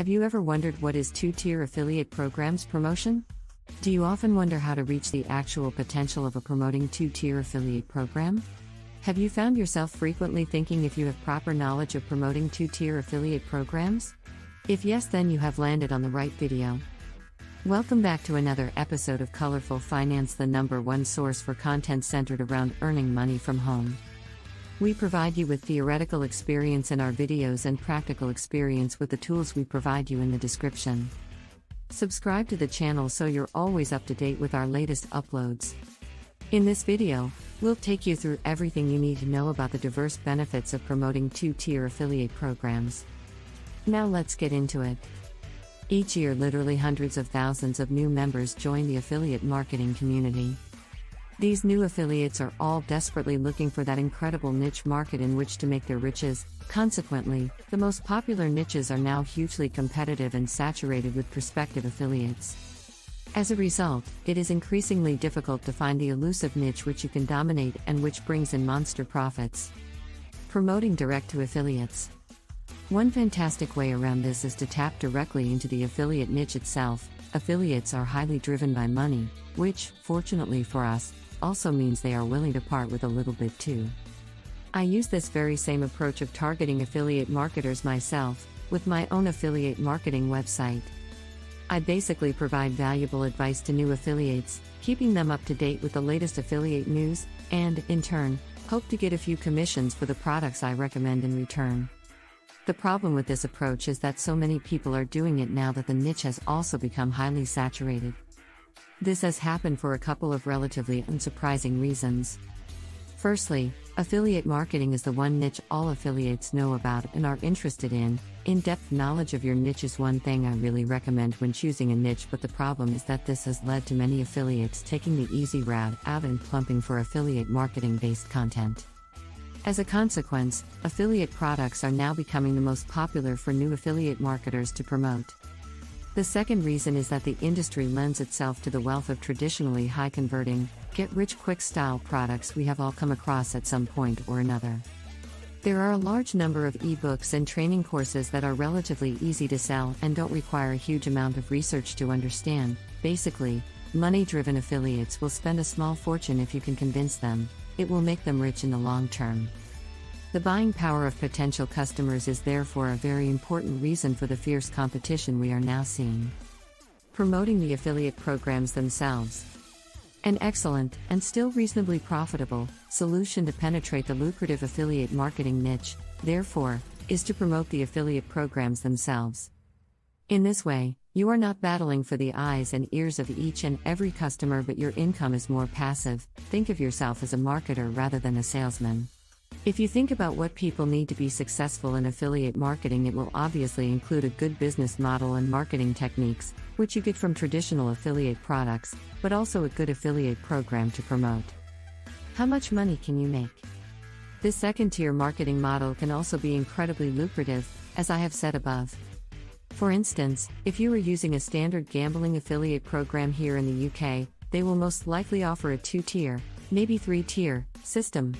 Have you ever wondered what is two tier affiliate programs promotion? Do you often wonder how to reach the actual potential of a promoting two tier affiliate program? Have you found yourself frequently thinking if you have proper knowledge of promoting two tier affiliate programs? If yes, then you have landed on the right video. Welcome back to another episode of Colorful Finance, the number one source for content centered around earning money from home. We provide you with theoretical experience in our videos and practical experience with the tools we provide you in the description. Subscribe to the channel so you're always up to date with our latest uploads. In this video, we'll take you through everything you need to know about the diverse benefits of promoting two tier affiliate programs. Now let's get into it. Each year, literally hundreds of thousands of new members join the affiliate marketing community. These new affiliates are all desperately looking for that incredible niche market in which to make their riches. Consequently, the most popular niches are now hugely competitive and saturated with prospective affiliates. As a result, it is increasingly difficult to find the elusive niche which you can dominate and which brings in monster profits. Promoting direct to affiliates. One fantastic way around this is to tap directly into the affiliate niche itself. Affiliates are highly driven by money, which, fortunately for us, also means they are willing to part with a little bit too. I use this very same approach of targeting affiliate marketers myself, with my own affiliate marketing website. I basically provide valuable advice to new affiliates, keeping them up to date with the latest affiliate news, and, in turn, hope to get a few commissions for the products I recommend in return. The problem with this approach is that so many people are doing it now that the niche has also become highly saturated. This has happened for a couple of relatively unsurprising reasons. Firstly, affiliate marketing is the one niche all affiliates know about and are interested in. In depth knowledge of your niche is one thing I really recommend when choosing a niche, but the problem is that this has led to many affiliates taking the easy route out and plumping for affiliate marketing based content. As a consequence, affiliate products are now becoming the most popular for new affiliate marketers to promote. The second reason is that the industry lends itself to the wealth of traditionally high converting, get rich quick style products we have all come across at some point or another. There are a large number of ebooks and training courses that are relatively easy to sell and don't require a huge amount of research to understand. Basically, money driven affiliates will spend a small fortune if you can convince them, it will make them rich in the long term. The buying power of potential customers is therefore a very important reason for the fierce competition we are now seeing. Promoting the affiliate programs themselves. An excellent, and still reasonably profitable, solution to penetrate the lucrative affiliate marketing niche, therefore, is to promote the affiliate programs themselves. In this way, you are not battling for the eyes and ears of each and every customer, but your income is more passive. Think of yourself as a marketer rather than a salesman. If you think about what people need to be successful in affiliate marketing, it will obviously include a good business model and marketing techniques, which you get from traditional affiliate products, but also a good affiliate program to promote. How much money can you make? This second tier marketing model can also be incredibly lucrative, as I have said above. For instance, if you are using a standard gambling affiliate program here in the UK, they will most likely offer a two tier, maybe three tier, system,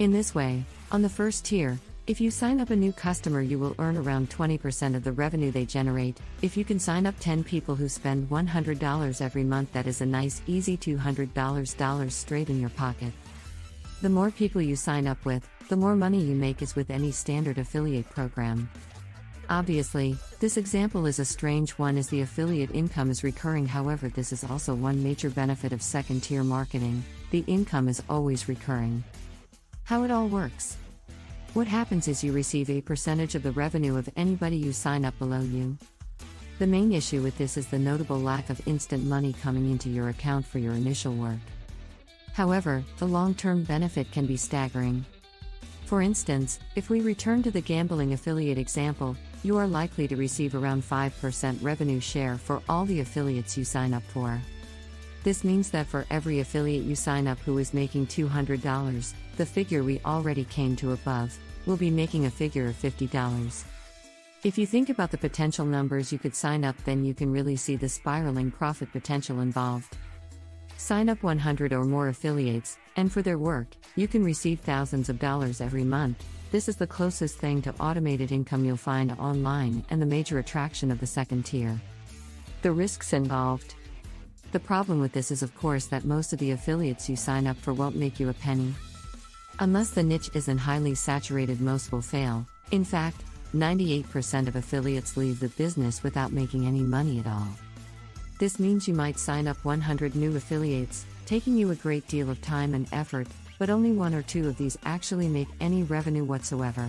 in this way, on the first tier, if you sign up a new customer, you will earn around 20% of the revenue they generate. If you can sign up 10 people who spend $100 every month, that is a nice, easy $200 straight in your pocket. The more people you sign up with, the more money you make as with any standard affiliate program. Obviously, this example is a strange one as the affiliate income is recurring, however, this is also one major benefit of second tier marketing the income is always recurring. How it all works. What happens is you receive a percentage of the revenue of anybody you sign up below you. The main issue with this is the notable lack of instant money coming into your account for your initial work. However, the long term benefit can be staggering. For instance, if we return to the gambling affiliate example, you are likely to receive around 5% revenue share for all the affiliates you sign up for. This means that for every affiliate you sign up who is making $200, the figure we already came to above, will be making a figure of $50. If you think about the potential numbers you could sign up, then you can really see the spiraling profit potential involved. Sign up 100 or more affiliates, and for their work, you can receive thousands of dollars every month. This is the closest thing to automated income you'll find online and the major attraction of the second tier. The risks involved. The problem with this is, of course, that most of the affiliates you sign up for won't make you a penny. Unless the niche isn't highly saturated, most will fail. In fact, 98% of affiliates leave the business without making any money at all. This means you might sign up 100 new affiliates, taking you a great deal of time and effort, but only one or two of these actually make any revenue whatsoever.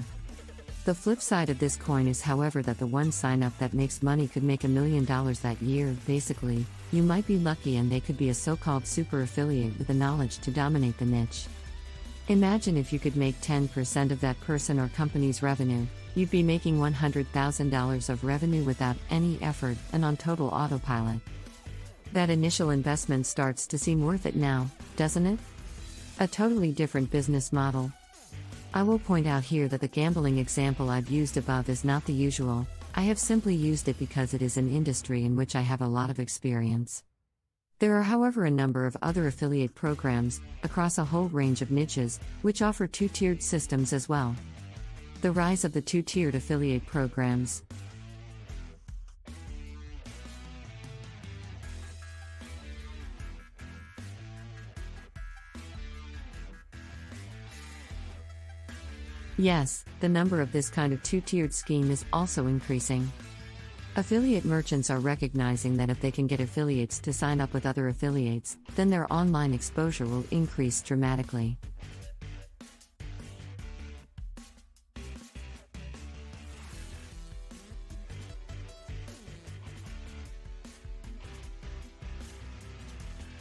The flip side of this coin is, however, that the one sign up that makes money could make a million dollars that year. Basically, you might be lucky and they could be a so called super affiliate with the knowledge to dominate the niche. Imagine if you could make 10% of that person or company's revenue, you'd be making $100,000 of revenue without any effort and on total autopilot. That initial investment starts to seem worth it now, doesn't it? A totally different business model. I will point out here that the gambling example I've used above is not the usual, I have simply used it because it is an industry in which I have a lot of experience. There are, however, a number of other affiliate programs, across a whole range of niches, which offer two tiered systems as well. The rise of the two tiered affiliate programs. Yes, the number of this kind of two tiered scheme is also increasing. Affiliate merchants are recognizing that if they can get affiliates to sign up with other affiliates, then their online exposure will increase dramatically.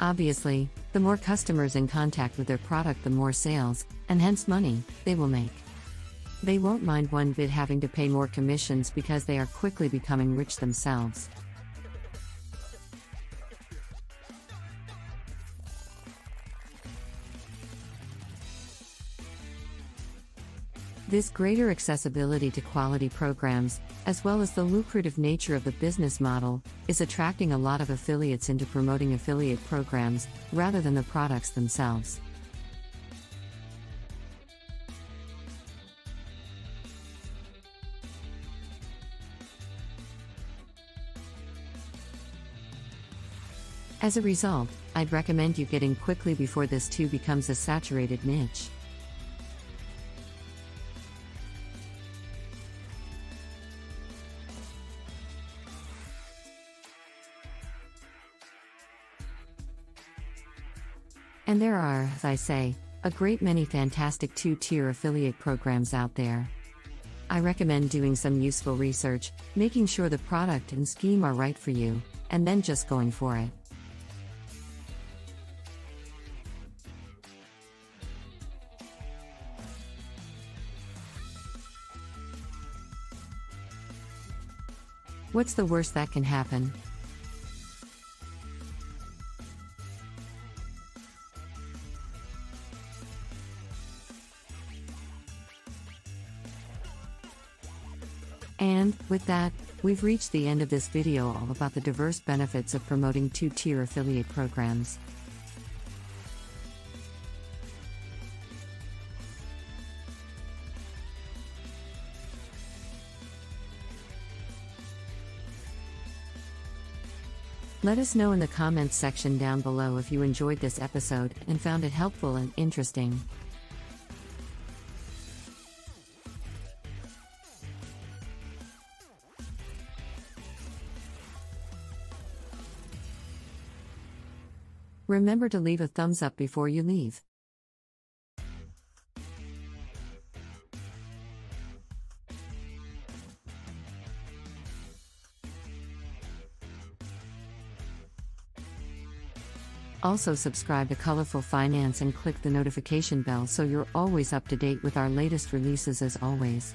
Obviously, the more customers in contact with their product, the more sales, and hence money, they will make. They won't mind one bit having to pay more commissions because they are quickly becoming rich themselves. This greater accessibility to quality programs, as well as the lucrative nature of the business model, is attracting a lot of affiliates into promoting affiliate programs, rather than the products themselves. As a result, I'd recommend you getting quickly before this too becomes a saturated niche. And there are, as I say, a great many fantastic two tier affiliate programs out there. I recommend doing some useful research, making sure the product and scheme are right for you, and then just going for it. What's the worst that can happen? And, with that, we've reached the end of this video all about the diverse benefits of promoting two-tier affiliate programs. Let us know in the comments section down below if you enjoyed this episode and found it helpful and interesting. Remember to leave a thumbs up before you leave. Also, subscribe to Colorful Finance and click the notification bell so you're always up to date with our latest releases as always.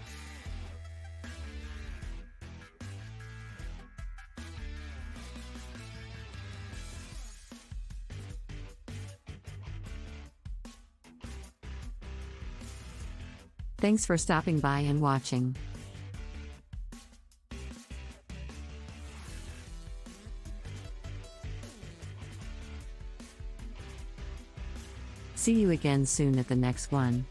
Thanks for stopping by and watching. See you again soon at the next one.